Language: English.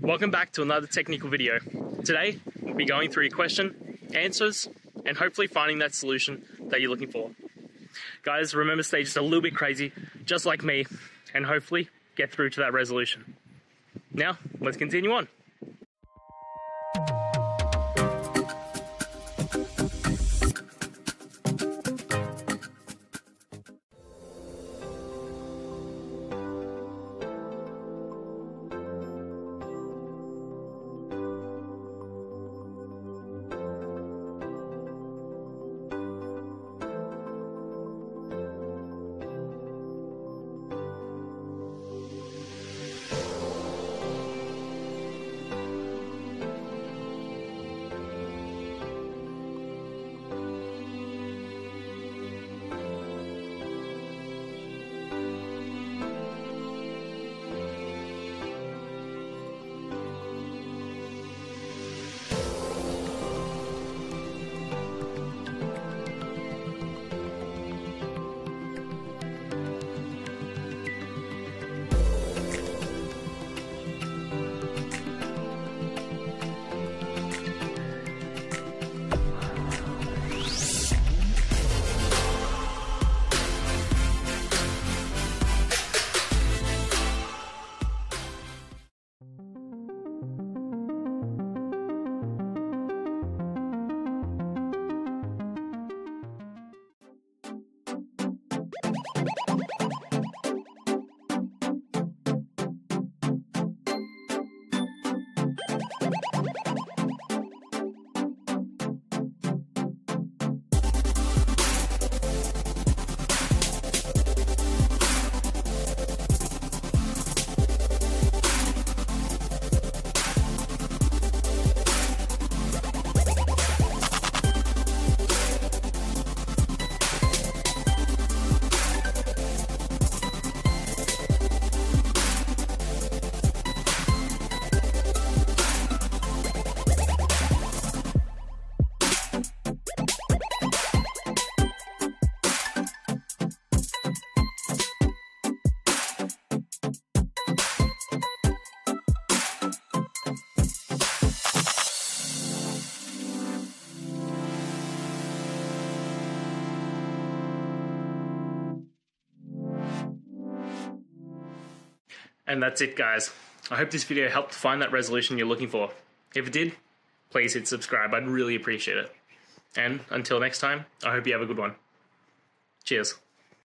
Welcome back to another technical video. Today, we'll be going through your question, answers, and hopefully finding that solution that you're looking for. Guys, remember stay just a little bit crazy, just like me, and hopefully get through to that resolution. Now, let's continue on. And that's it, guys. I hope this video helped find that resolution you're looking for. If it did, please hit subscribe. I'd really appreciate it. And until next time, I hope you have a good one. Cheers.